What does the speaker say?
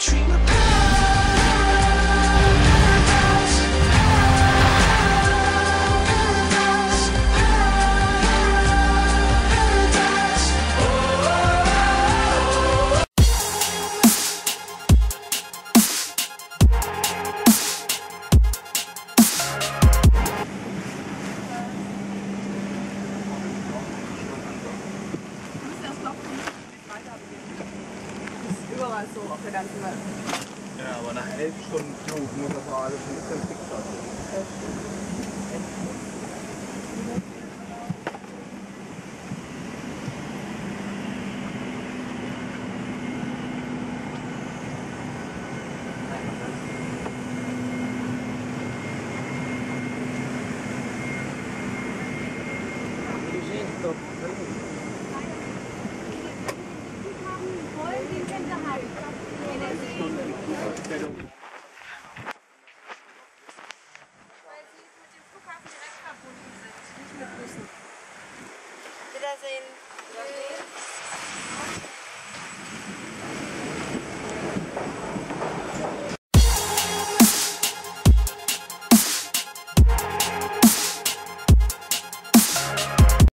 dream about überall so auf der ganzen Welt. Ja, aber nach elf Stunden Flug muss das auch alles ein bisschen fix sein. Voll Weil sie mit dem Flughafen direkt verbunden sind, nicht mit Bussen. Wiedersehen.